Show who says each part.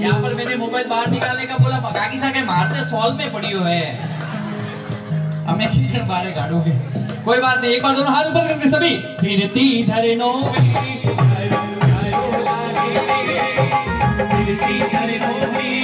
Speaker 1: यहाँ पर मैंने मोबाइल बाहर निकालने का बोला काकी सा मारते, सॉल्व में पड़ी हुए है। हमें किरण बारे काटोगे कोई बात नहीं, एक बार दोनों हाथ ऊपर करके सभी। फिरती धरनो फिरती धरनो